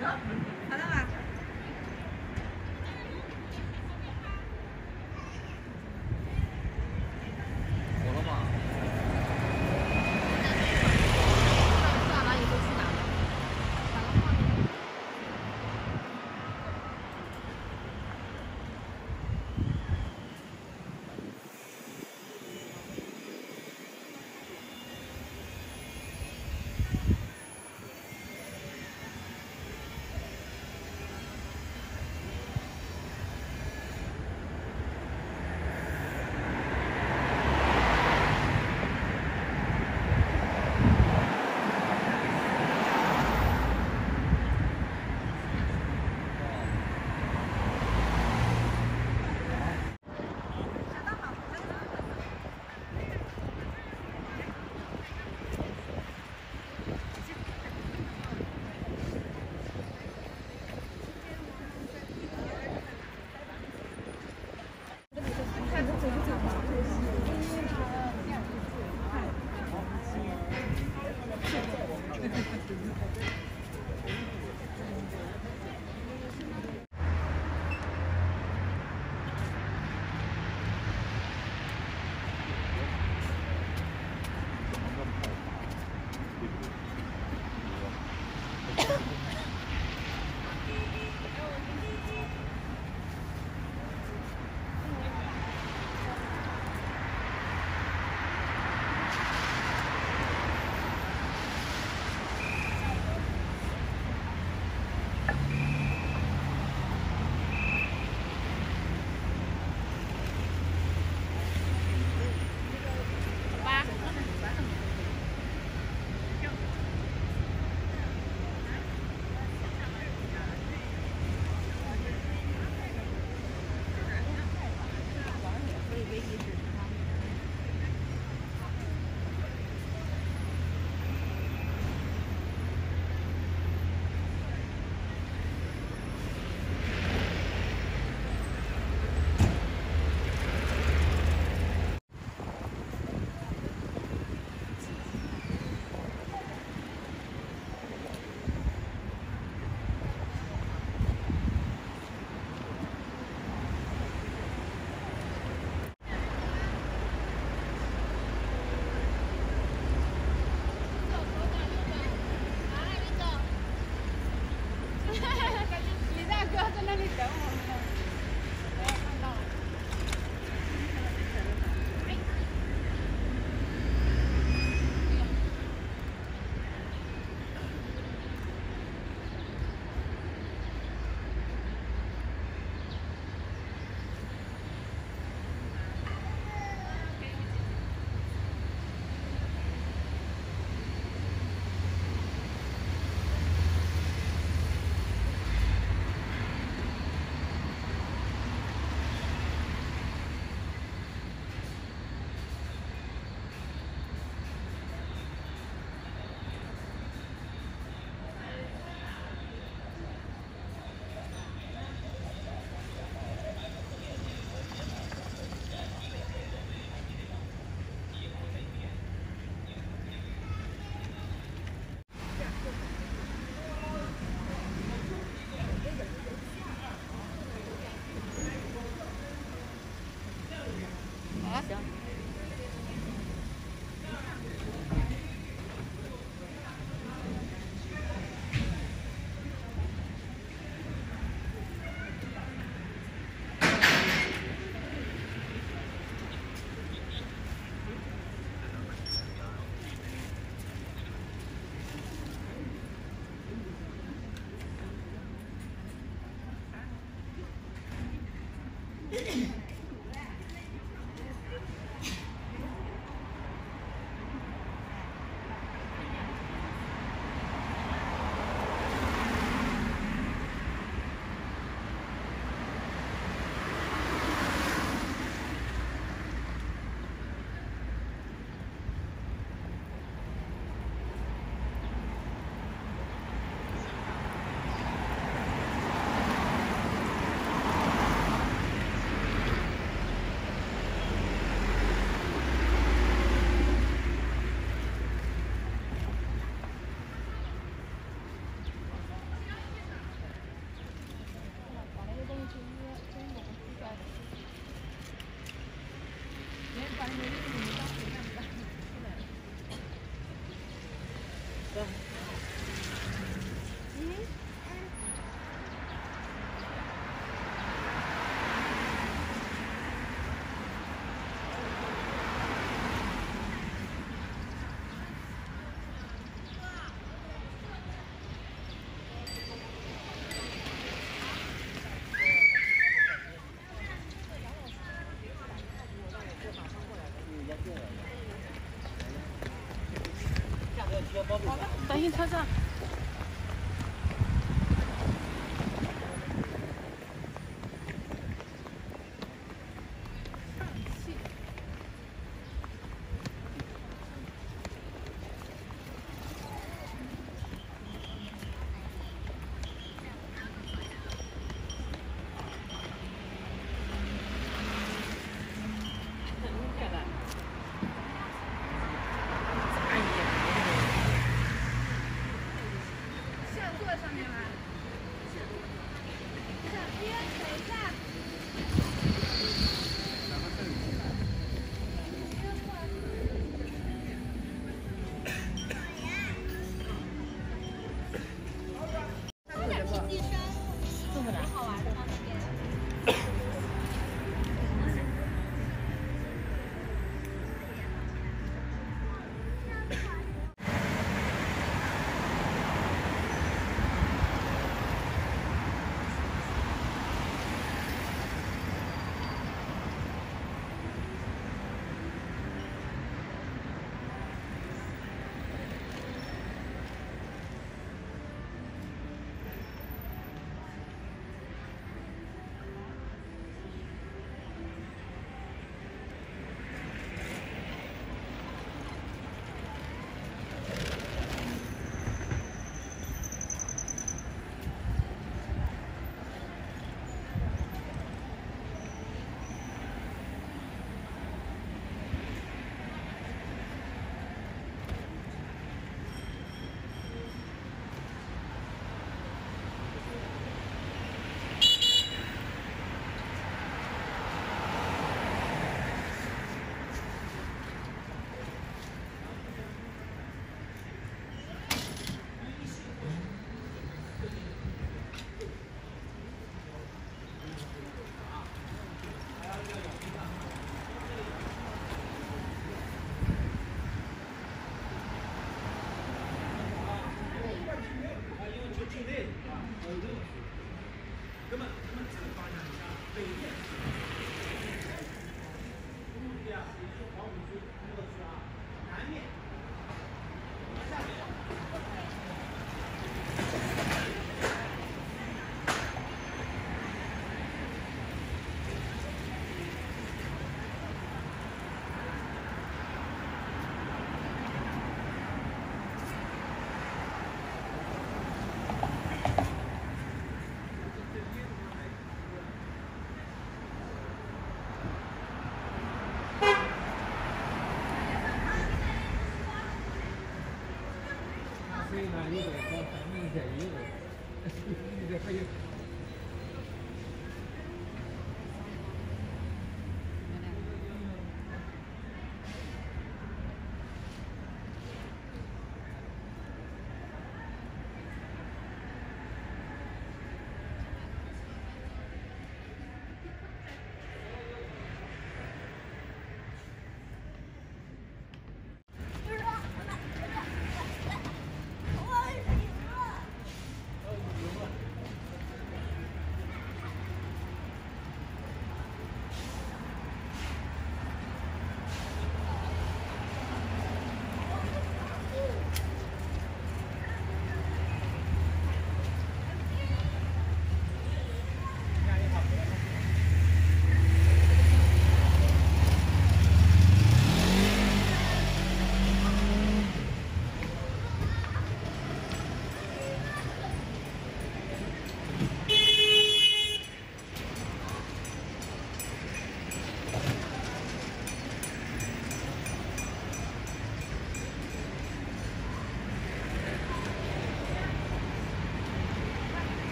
好了马 done. 等一车站。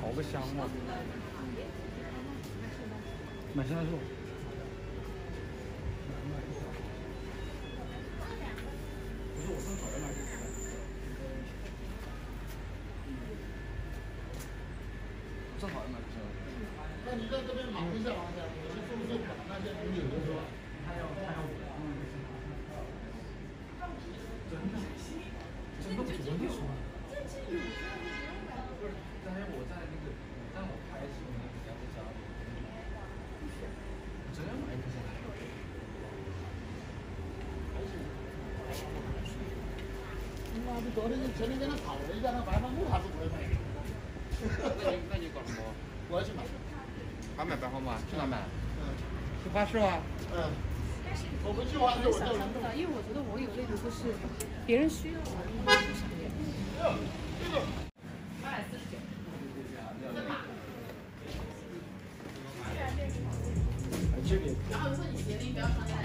好个香啊。买香菜树。不是我正好要买。正好要买。那你在这边忙一下，忙一下，我去送送那些东西就说。还有还有。真的，真的不会说。不是，刚才我在昨天前天跟他讨论一下，那白桦木还是不会买的。那你那你搞什么？我要去买。还买白桦木啊？去哪买？嗯。去花市吗？嗯。我不去花市，我叫人因为我觉得我有那种就是别人需要。然后如果你鞋拎不要穿太